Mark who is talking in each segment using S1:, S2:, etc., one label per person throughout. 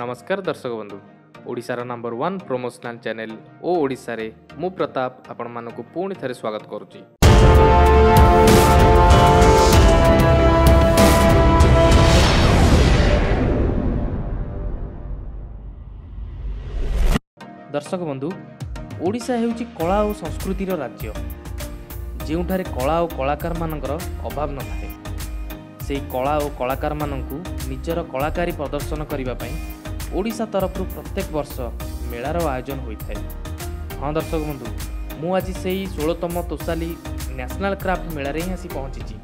S1: ନମସ୍କାର ଦର୍ଶକ ବନ୍ଧୁ। ଓଡ଼ିଶାର ନମ୍ବର ୱାନ୍ ପ୍ରମୋସନାଲ ଚ୍ୟାନେଲ ଓ ଓଡ଼ିଶାରେ ମୁଁ ପ୍ରତାପ ଆପଣମାନଙ୍କୁ ପୁଣି ଥରେ ସ୍ୱାଗତ କରୁଛି। ଦର୍ଶକ ବନ୍ଧୁ ଓଡ଼ିଶା ହେଉଛି କଳା ଓ ସଂସ୍କୃତିର ରାଜ୍ୟ। ଯେଉଁଠାରେ କଳା ଓ କଳାକାରମାନଙ୍କର ଅଭାବ ନଥାଏ। ସେହି କଳା ଓ କଳାକାରମାନଙ୍କୁ ନିଜର କଳାକାରୀ ପ୍ରଦର୍ଶନ କରିବା ପାଇଁ ଓଡ଼ିଶା ତରଫରୁ ପ୍ରତ୍ୟେକ ବର୍ଷ ମେଳାର ଆୟୋଜନ ହୋଇଥାଏ। ହଁ ଦର୍ଶକ ବନ୍ଧୁ ମୁଁ ଆଜି ସେହି ଷୋଳତମ ତୋଷାଲି ନ୍ୟାସନାଲ କ୍ରାଫ୍ଟ ମେଳାରେ ହିଁ ଆସି ପହଞ୍ଚିଛି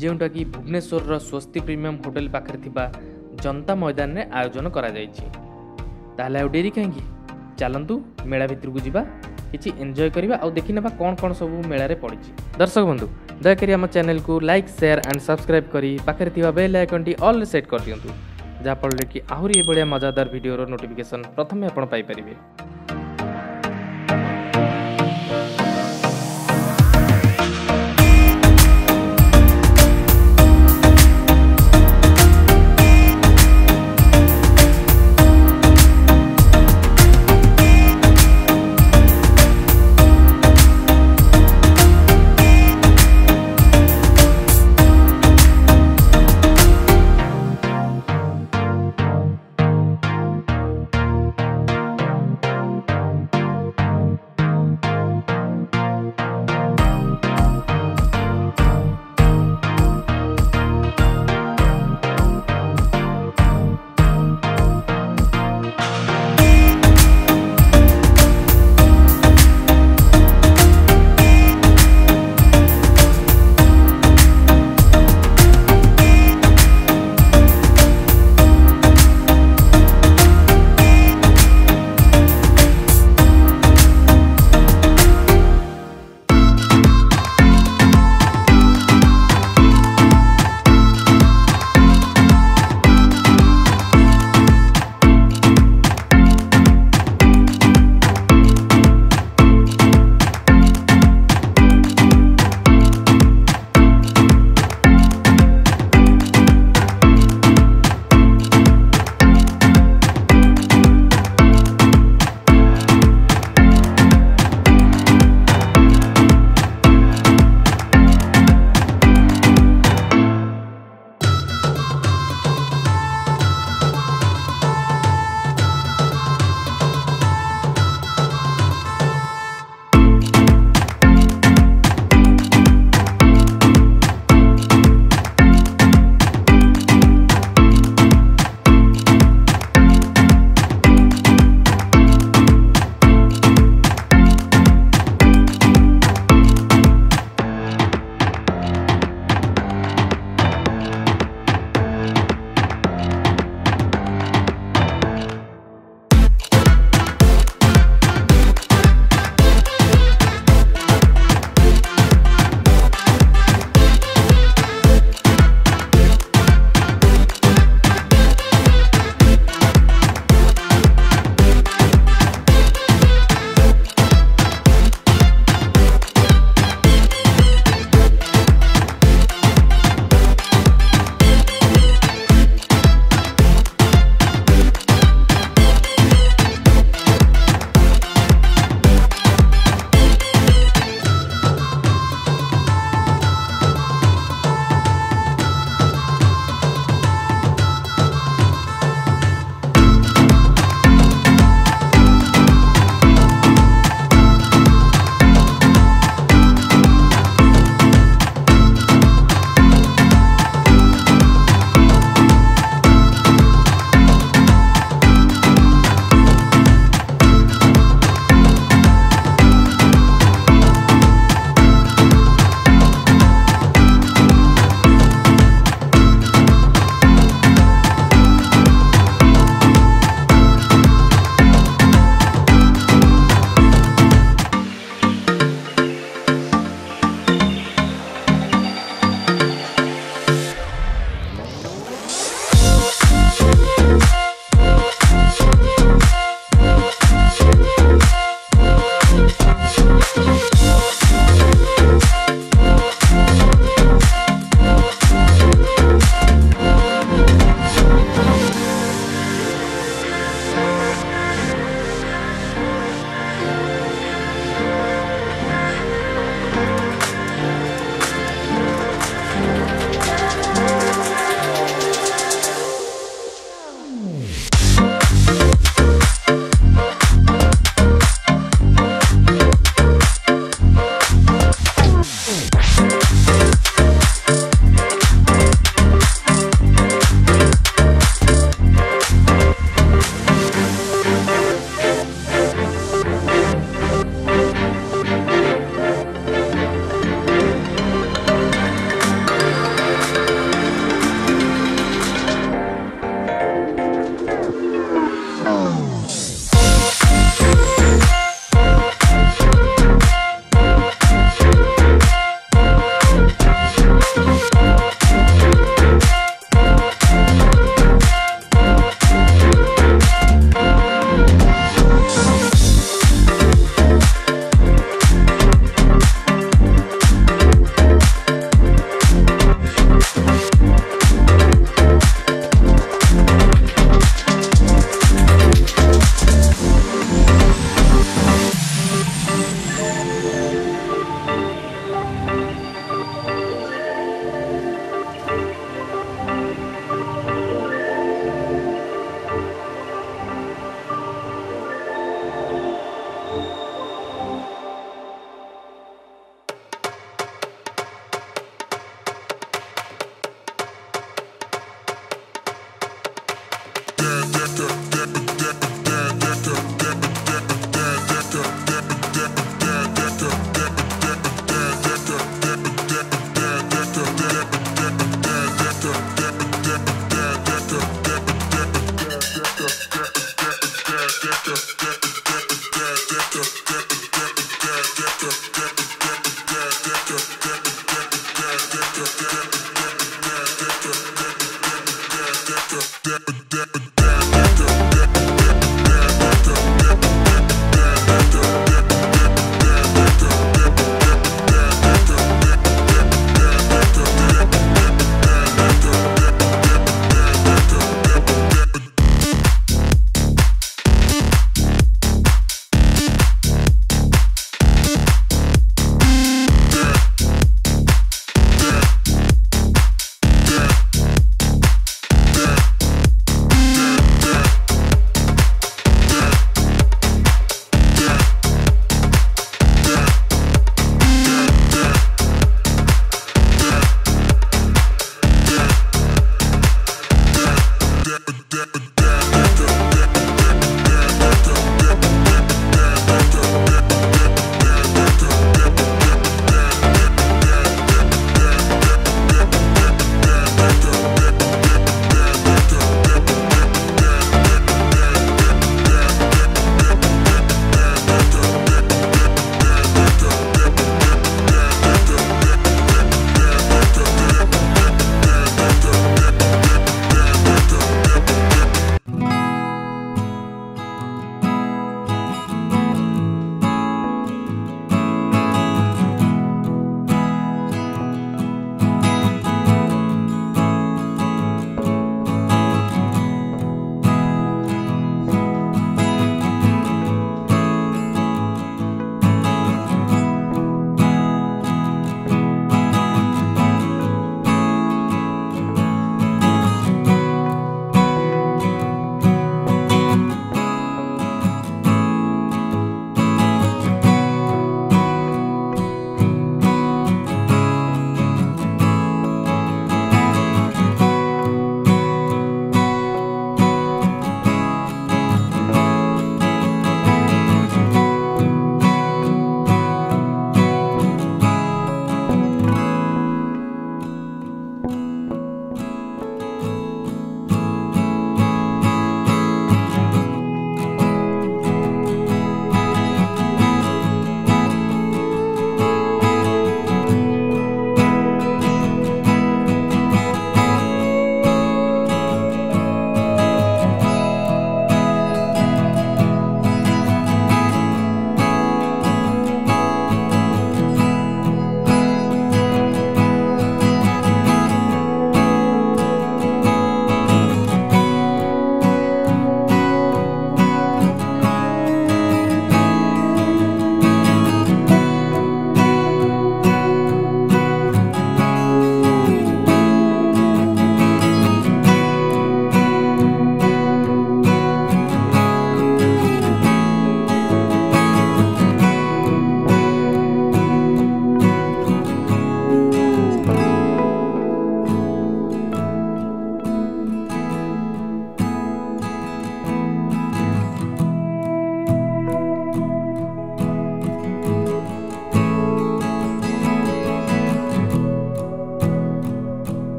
S1: ଯେଉଁଟାକି ଭୁବନେଶ୍ୱରର ସ୍ୱସ୍ତି ପ୍ରିମିୟମ୍ ହୋଟେଲ ପାଖରେ ଥିବା ଜନତା ମଇଦାନରେ ଆୟୋଜନ କରାଯାଇଛି। ତାହେଲେ ଆଉ ଡେରି କାହିଁକି? ଚାଲନ୍ତୁ ମେଳା ଭିତରକୁ ଯିବା କିଛି ଏନ୍ଜୟ କରିବା ଆଉ ଦେଖିନେବା କ'ଣ କ'ଣ ସବୁ ମେଳାରେ ପଡ଼ିଛି। ଦର୍ଶକ ବନ୍ଧୁ ଦୟାକରି ଆମ ଚ୍ୟାନେଲକୁ ଲାଇକ୍ ସେୟାର ଆଣ୍ଡ ସବସ୍କ୍ରାଇବ୍ କରି ପାଖରେ ଥିବା ବେଲ୍ ଆଇକନ୍ଟି ଅଲ୍ରେ ସେଟ୍ କରିଦିଅନ୍ତୁ। ଯାହାଫଳରେ କି ଆହୁରି ଏଭଳିଆ ମଜାଦାର ଭିଡ଼ିଓର ନୋଟିଫିକେସନ୍ ପ୍ରଥମେ ଆପଣ ପାଇପାରିବେ।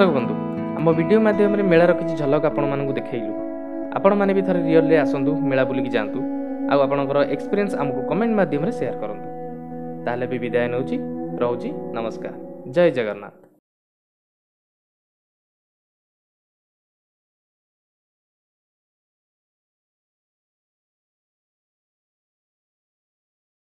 S1: ଦର୍ଶକ ବନ୍ଧୁ ଆମ ଭିଡ଼ିଓ ମାଧ୍ୟମରେ ମେଳାର କିଛି ଝଲକ ଆପଣମାନଙ୍କୁ ଦେଖାଇଲୁ। ଆପଣମାନେ ବି ଥରେ ରିଅଲରେ ଆସନ୍ତୁ ମେଳା ବୁଲିକି ଯାଆନ୍ତୁ। ଆଉ ଆପଣଙ୍କର ଏକ୍ସପିରିଏନ୍ସ ଆମକୁ କମେଣ୍ଟ ମାଧ୍ୟମରେ ସେୟାର କରନ୍ତୁ। ତାହେଲେ ବି ବିଦାୟ ନେଉଛି ରହୁଛି ନମସ୍କାର। ଜୟ ଜଗନ୍ନାଥ।